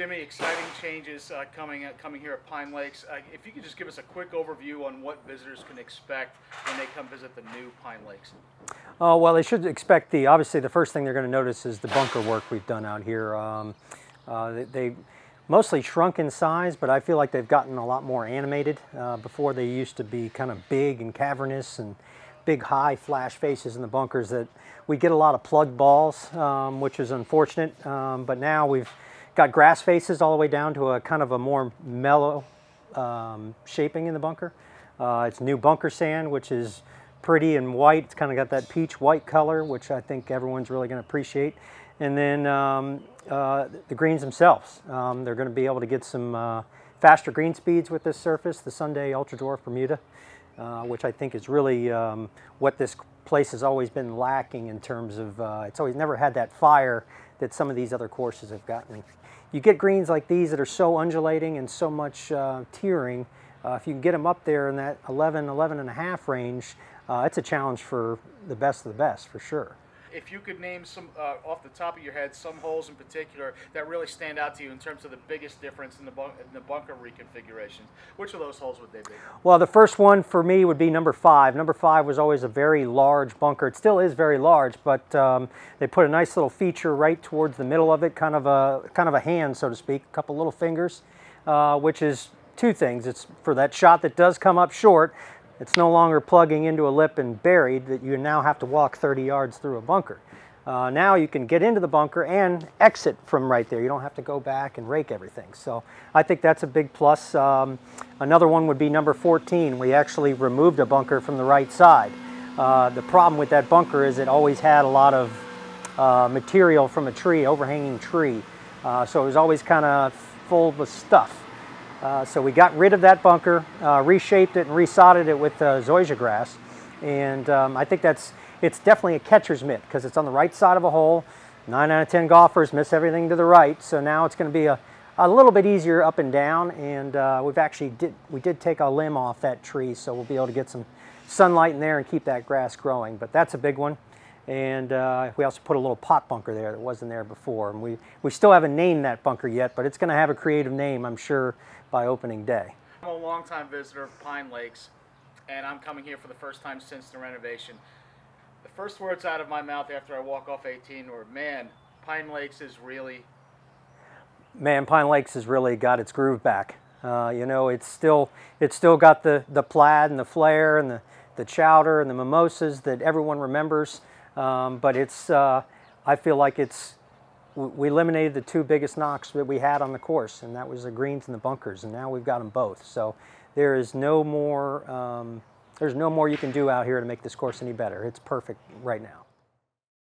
Jimmy, exciting changes uh, coming uh, coming here at Pine Lakes. Uh, if you could just give us a quick overview on what visitors can expect when they come visit the new Pine Lakes. Oh, well, they should expect the, obviously the first thing they're going to notice is the bunker work we've done out here. Um, uh, they, they mostly shrunk in size, but I feel like they've gotten a lot more animated. Uh, before they used to be kind of big and cavernous and big high flash faces in the bunkers that we get a lot of plug balls, um, which is unfortunate. Um, but now we've got grass faces all the way down to a kind of a more mellow um, shaping in the bunker. Uh, it's new bunker sand, which is pretty and white. It's kind of got that peach white color, which I think everyone's really going to appreciate. And then um, uh, the greens themselves. Um, they're going to be able to get some uh, faster green speeds with this surface, the Sunday Ultra Dwarf Bermuda, uh, which I think is really um, what this place has always been lacking in terms of, uh, it's always never had that fire that some of these other courses have gotten. You get greens like these that are so undulating and so much uh, tiering, uh, if you can get them up there in that 11, 11 and a half range, uh, it's a challenge for the best of the best for sure. If you could name some uh, off the top of your head some holes in particular that really stand out to you in terms of the biggest difference in the, bun- in the bunker reconfigurations, which of those holes would they be? Well, the first one for me would be number five. Number five was always a very large bunker. It still is very large, but um, they put a nice little feature right towards the middle of it, kind of a kind of a hand, so to speak, a couple little fingers, uh, which is two things. It's for that shot that does come up short. It's no longer plugging into a lip and buried that you now have to walk 30 yards through a bunker. Uh, now you can get into the bunker and exit from right there. You don't have to go back and rake everything. So I think that's a big plus. Um, another one would be number 14. We actually removed a bunker from the right side. Uh, the problem with that bunker is it always had a lot of uh, material from a tree, overhanging tree. Uh, so it was always kind of full with stuff. Uh, so we got rid of that bunker, uh, reshaped it and resodded it with uh, zoysia grass. And um, I think that's, it's definitely a catcher's mitt because it's on the right side of a hole. Nine out of 10 golfers miss everything to the right. So now it's going to be a, a little bit easier up and down. And uh, we've actually did, we did take a limb off that tree. So we'll be able to get some sunlight in there and keep that grass growing. But that's a big one. And uh, we also put a little pot bunker there that wasn't there before. And we, we still haven't named that bunker yet, but it's going to have a creative name, I'm sure, by opening day. I'm a longtime visitor of Pine Lakes, and I'm coming here for the first time since the renovation. The first words out of my mouth after I walk off 18 were, man, Pine Lakes is really Man, Pine Lakes has really got its groove back. Uh, you know, it's still it's still got the, the plaid and the flair and the, the chowder and the mimosas that everyone remembers. Um, but it's, uh, I feel like it's, we eliminated the two biggest knocks that we had on the course, and that was the greens and the bunkers, and now we've got them both. So there is no more, um, there's no more you can do out here to make this course any better. It's perfect right now.